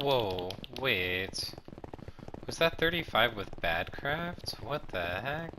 Whoa, wait. Was that 35 with bad craft? What the heck?